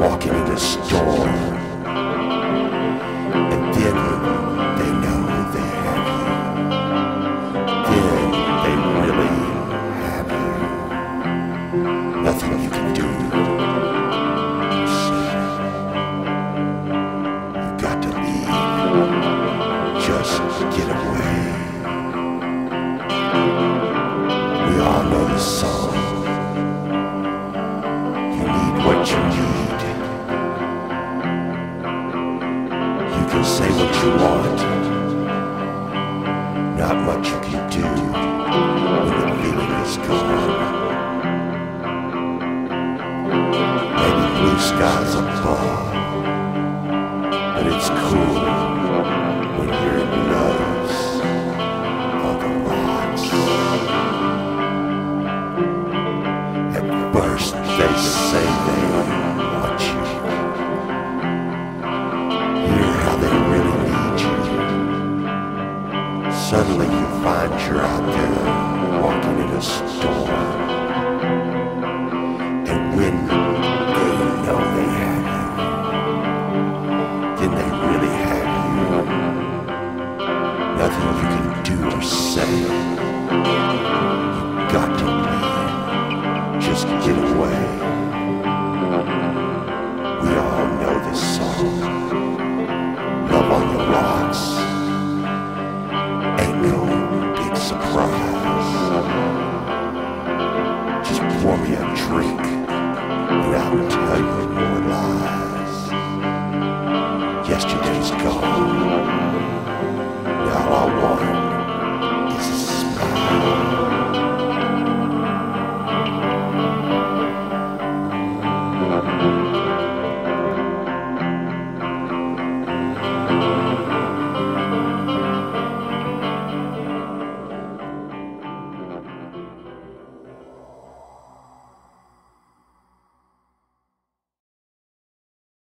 walking in a storm. Much you can do when the feeling is gone. Maybe blue skies above, but it's cool when you're in loves on the rocks. At first they say they Suddenly you find you're out there walking in a storm. And when they know they have you, then they really have you. Nothing you surprise.